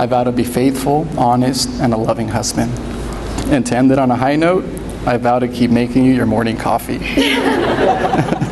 I vow to be faithful, honest, and a loving husband. And to end it on a high note, I vow to keep making you your morning coffee.